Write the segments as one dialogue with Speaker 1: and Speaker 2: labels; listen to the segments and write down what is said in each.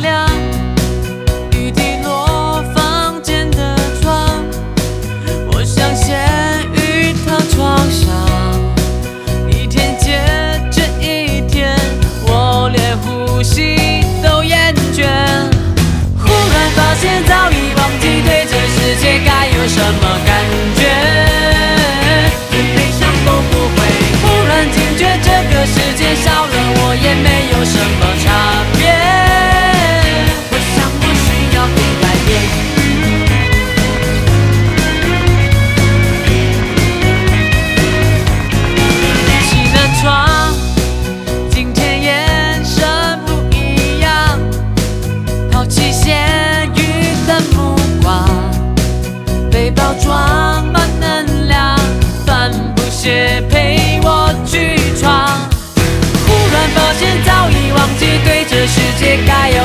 Speaker 1: 亮雨滴落房间的窗我想先雨打窗上一天接着一天我连呼吸都厌倦忽然发现早已忘记对这世界该有什么感觉连悲伤都不会忽然惊觉这个世界少了我也没有什么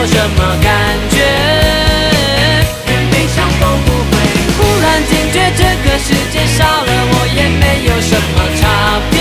Speaker 1: 什么感觉？人悲伤都不会。忽然间觉，这个世界少了我，也没有什么差别。